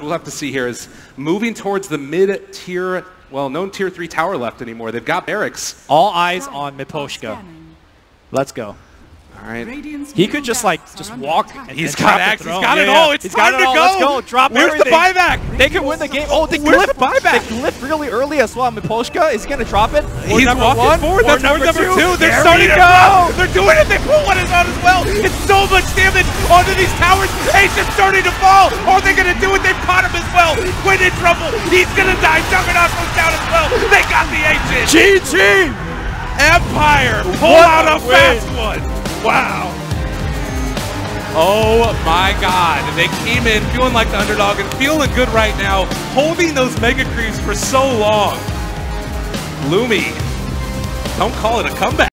we'll have to see here is moving towards the mid-tier, well, no tier 3 tower left anymore. They've got barracks. All eyes on Miposhka. Let's go. All right. He could just like just walk. And, He's and got drop the Axe. He's throne. got it Yeah, all. yeah. It's He's time got to it all. go. Let's go. Drop Where's everything. the buyback? They could win the game. Oh, they Where's glyph. the buyback? They glyph really early as well. Miposhka is he gonna drop it. Or He's number walking one, forward. or That's number, number two. They're There starting to go. go. They're doing it. They pull one is out as well. It's so much damage onto these towers. Ancient's starting to fall. Are they going to do it? They've caught him as well. Quinn in trouble. He's to die. Juggernaut goes down as well. They got the Ancient. GG. Empire pull What out a fast one. Wow. Oh my god. They came in feeling like the underdog and feeling good right now, holding those mega creeps for so long. Lumi, don't call it a comeback.